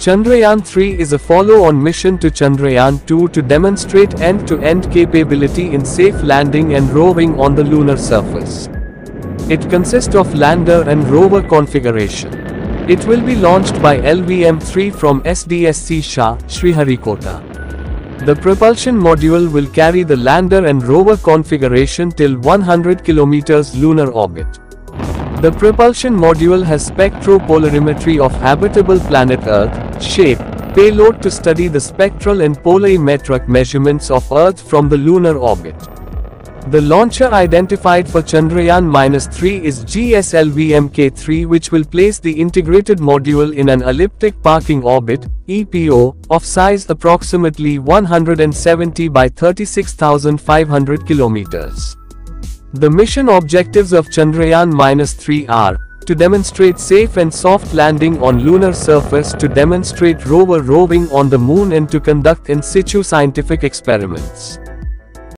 Chandrayaan-3 is a follow-on mission to Chandrayaan-2 to demonstrate end-to-end capability in safe landing and roving on the lunar surface. It consists of lander and rover configuration. It will be launched by LVM-3 from SDSC SHAR, Sriharikota. The propulsion module will carry the lander and rover configuration till 100 km lunar orbit. The propulsion module has spectropolarimetry of habitable planet Earth, shape, payload to study the spectral and polarimetric measurements of Earth from the lunar orbit. The launcher identified for Chandrayaan-3 is GSLV-Mk3 which will place the integrated module in an elliptic parking orbit, EPO, of size approximately 170 by 36,500 kilometers. The mission objectives of Chandrayaan-3 are to demonstrate safe and soft landing on lunar surface to demonstrate rover roving on the moon and to conduct in situ scientific experiments.